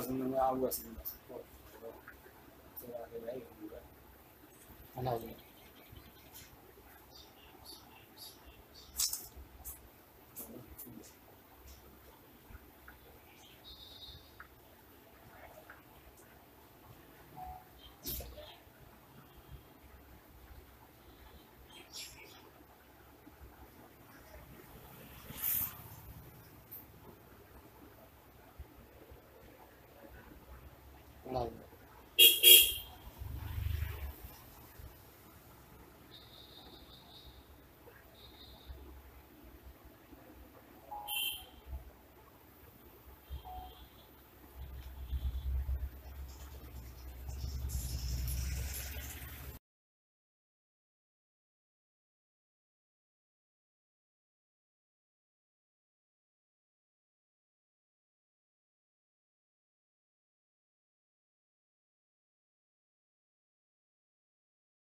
secondo me algo así no se puede. Pero se kullanılıyor.